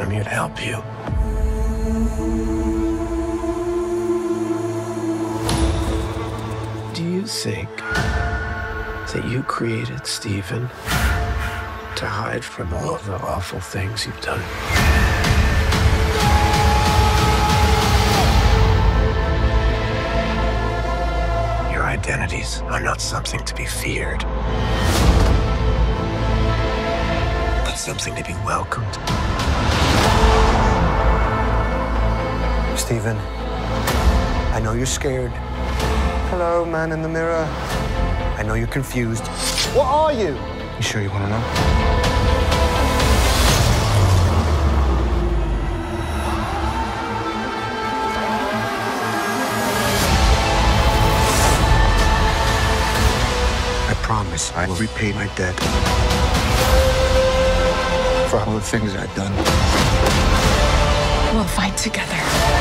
I'm here to help you. Do you think that you created Stephen to hide from all of the awful things you've done? Your identities are not something to be feared, but something to be welcomed. Stephen, I know you're scared. Hello, man in the mirror. I know you're confused. What are you? You sure you want to know? I promise I will repay my debt for all the things I've done. We'll fight together.